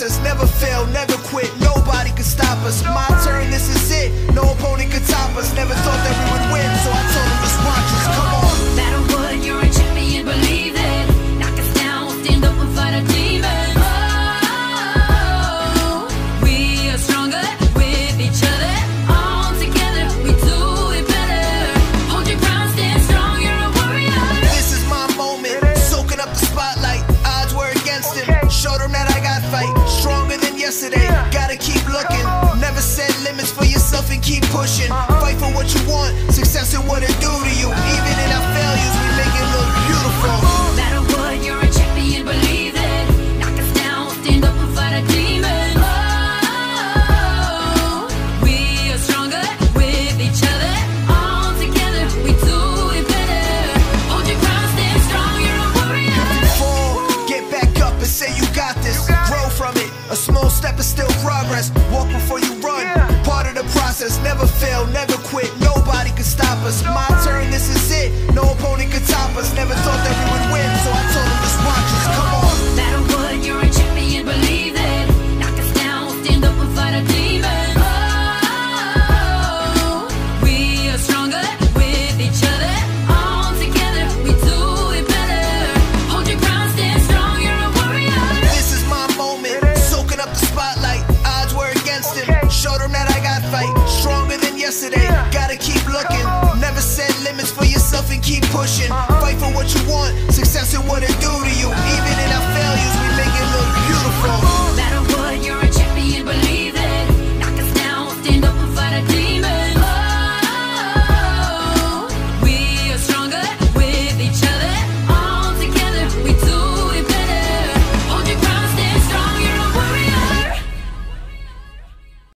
process. Never fail, never quit. Nobody can stop us. My Stronger than. Gotta keep looking. Never set limits for yourself and keep pushing. Fight for what you want. Success and what it do to you. Even in our failures, we make it look beautiful. Battlewood, you're a champion, believe it. Knock us down, stand up and fight our demons. Quit. Nobody can stop us. My chance today. Gotta keep looking. Never set limits for yourself and keep pushing. Fight for what you want. Success and what it do to you. Even in our failures, we make it look beautiful. No matter what, you're a champion. Believe it. Knock us down, stand up and fight a demon.